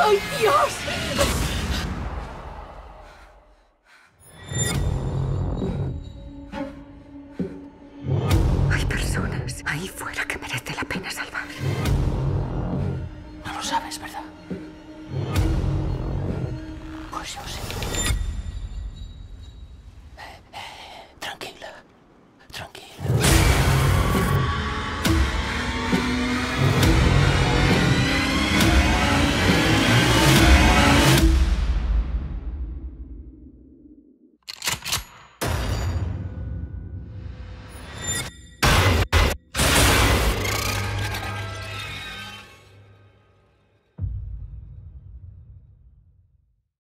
Ay Dios! Hay personas ahí fuera que merece la pena salvar. No lo sabes, ¿verdad? Pues yo sí.